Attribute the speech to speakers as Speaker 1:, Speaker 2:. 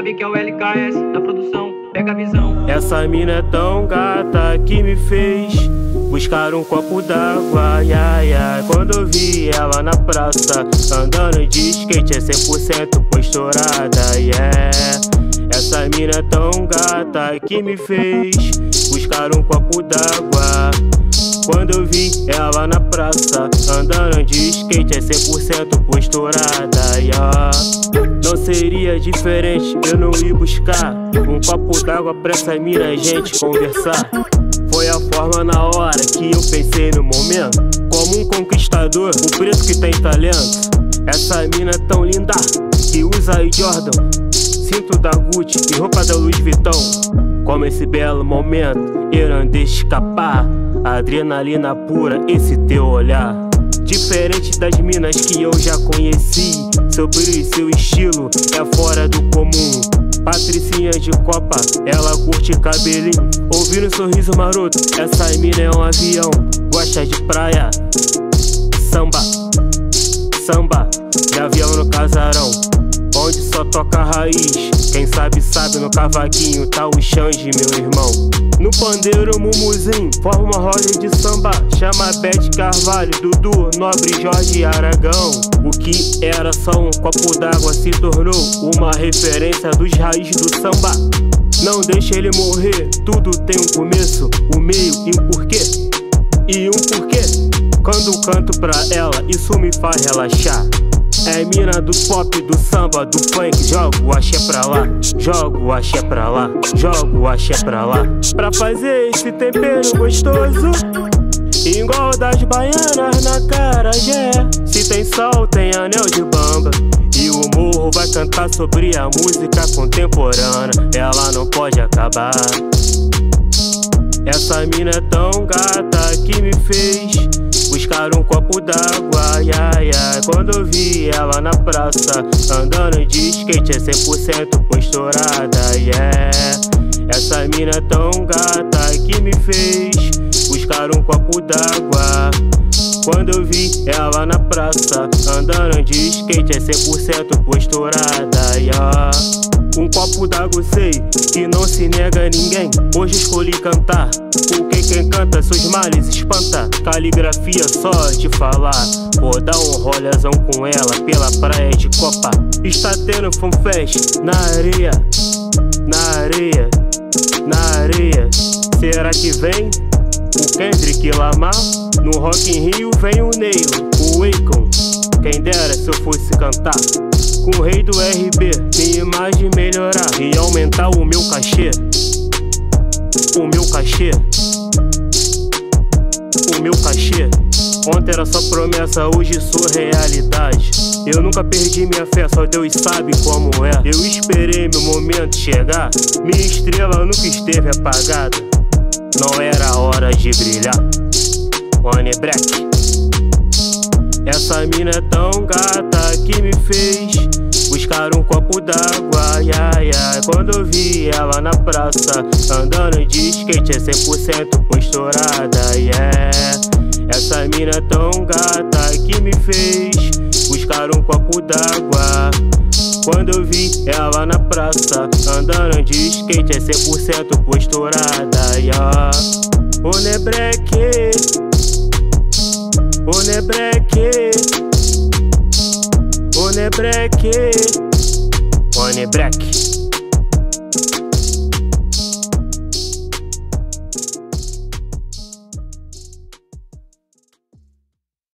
Speaker 1: sabe que é o LKS produção, pega a visão.
Speaker 2: Essa mina é tão gata que me fez buscar um copo d'água. Ai, ai, quando eu vi ela na praça, andando de skate, é 100% posturada. Yeah. Essa mina é tão gata que me fez buscar um copo d'água. Quando eu vi ela na praça, andando de skate, é 100% posturada. Yeah. Não seria diferente eu não ir buscar um copo d'água pra essa mina gente conversar. Foi a forma na hora que eu pensei no momento. Como um conquistador, o preço que tem talento. Essa mina é tão linda que usa aí Jordan, cinto da Gucci e roupa da Louis Vuitton. Como esse belo momento, eu não deixo escapar. Adrenalina pura, esse teu olhar. Diferente das minas que eu já conheci, seu brilho e seu estilo é fora do comum. Patricinha de copa, ela curte cabelinho. Ouvindo um sorriso maroto, essa mina é um avião. Gosta de praia, samba, samba, de avião no casarão. Onde só toca raiz, quem sabe sabe no cavaquinho tá o Xande, meu irmão. No pandeiro, mumuzinho, forma roda de samba. Chama Bete Carvalho, Dudu, Nobre Jorge Aragão. O que era só um copo d'água se tornou uma referência dos raízes do samba. Não deixa ele morrer, tudo tem um começo, um meio e um porquê. E um porquê. Quando canto pra ela, isso me faz relaxar. É mina do pop, do samba, do funk. Jogo axé pra lá, jogo axé pra lá, jogo axé pra lá. Pra fazer esse tempero gostoso. Igual das baianas na cara, yeah. Se tem sol, tem anel de bamba. E o morro vai cantar sobre a música contemporânea. Ela não pode acabar. Essa mina é tão gata que me fez buscar um copo d'água. Ai, ai, quando eu vi ela na praça, andando de skate, é 100% posturada. Yeah. Essa mina é tão gata que me fez buscar um copo d'água. Quando eu vi ela na praça, andando de skate, é 100% posturada. Yeah. Um copo d'água sei que não se nega a ninguém. Hoje escolhi cantar, porque quem canta seus males espanta. Caligrafia só de falar. Vou dar um rolezão com ela pela praia de Copa. Está tendo fanfest na areia, na areia, na areia. Será que vem o Kendrick Lamar? No Rock in Rio vem o Neil, o Akon. Quem dera se eu fosse cantar com o rei do RB, minha imagem melhorar e aumentar o meu cachê. O meu cachê. O meu cachê. Ontem era só promessa, hoje sou realidade. Eu nunca perdi minha fé, só Deus sabe como é. Eu esperei meu momento chegar, minha estrela nunca esteve apagada. Não era hora de brilhar. Black. Essa mina é tão gata que me fez buscar um copo d'água. Ai, ai, quando eu vi ela na praça, andando de skate, é 100% posturada. Yeah. Essa mina é tão gata que me fez buscar um copo d'água. Quando eu vi ela na praça, andando de skate, é 100% posturada. Yeah. Onebreque, Onebreque, Onebreque, Onebreque.